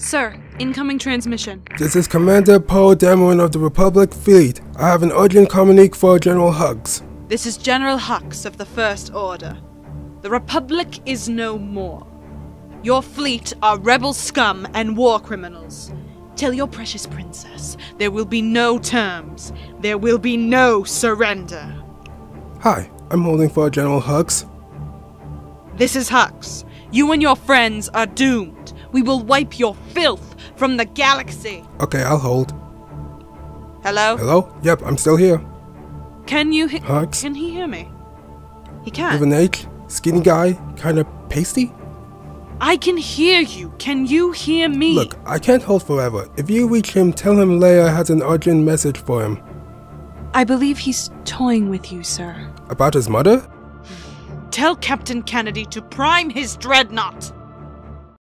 Sir, incoming transmission. This is Commander Poe Dameron of the Republic Fleet. I have an urgent communique for General Hux. This is General Hux of the First Order. The Republic is no more. Your fleet are rebel scum and war criminals. Tell your precious princess there will be no terms. There will be no surrender. Hi, I'm holding for General Hux. This is Hux. You and your friends are doomed. We will wipe your filth from the galaxy. Okay, I'll hold. Hello? Hello? Yep, I'm still here. Can you he- Hux? Can he hear me? He can. With an H, skinny guy, kinda pasty? I can hear you. Can you hear me? Look, I can't hold forever. If you reach him, tell him Leia has an urgent message for him. I believe he's toying with you, sir. About his mother? Hmm. Tell Captain Canady to prime his dreadnought.